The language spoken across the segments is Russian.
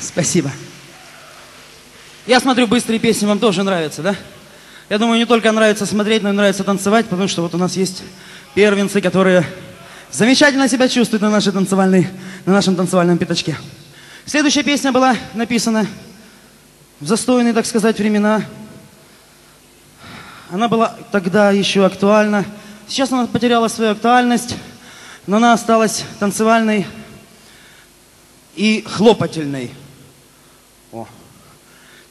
Спасибо. Я смотрю, быстрые песни вам тоже нравятся, да? Я думаю, не только нравится смотреть, но и нравится танцевать, потому что вот у нас есть первенцы, которые замечательно себя чувствуют на, нашей танцевальной, на нашем танцевальном пятачке. Следующая песня была написана в застойные, так сказать, времена. Она была тогда еще актуальна. Сейчас она потеряла свою актуальность, но она осталась танцевальной и хлопательной. О,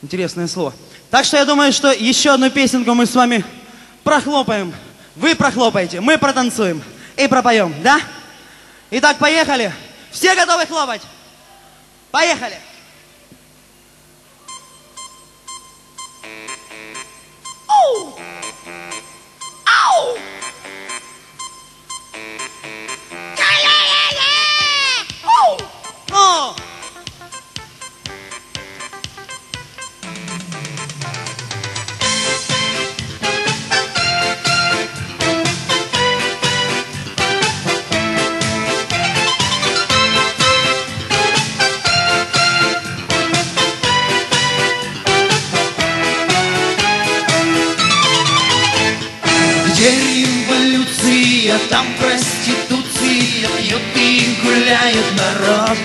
интересное слово. Так что я думаю, что еще одну песенку мы с вами прохлопаем. Вы прохлопаете, мы протанцуем и пропоем, да? Итак, поехали. Все готовы хлопать? Поехали. Где революция, там проституция Пьет и гуляет народ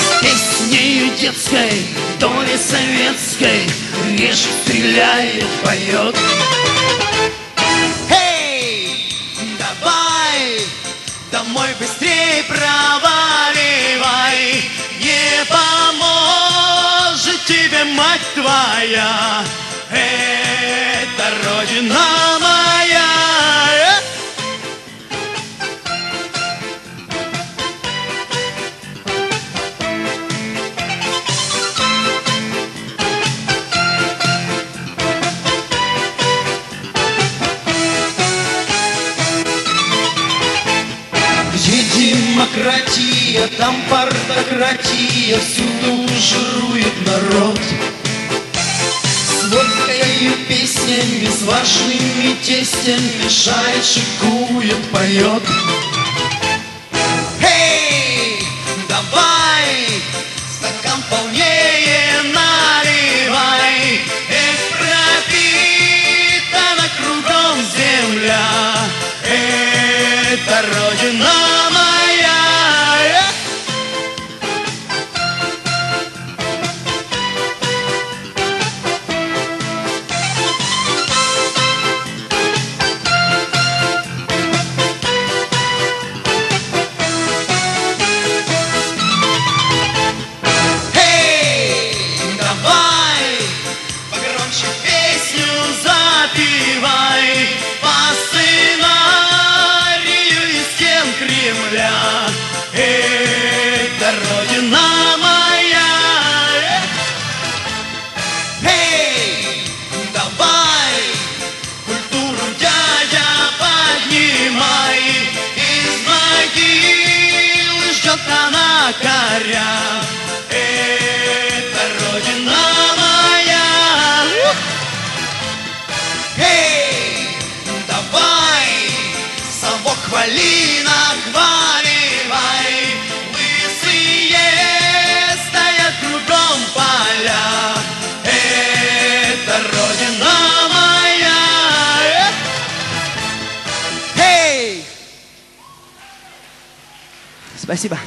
С песнею детской, доли советской Режет, стреляет, поет Эй! Давай, домой быстрей проваливай Не поможет тебе мать твоя демократия, там партократия, всюду жирует народ. С водкой и песнями, с важными тестями, шарит, шикует, поет. Эй, давай, стакан полнее совок хвали, нахваливай Лысые стоят кругом поля Это родина моя Эй! Спасибо.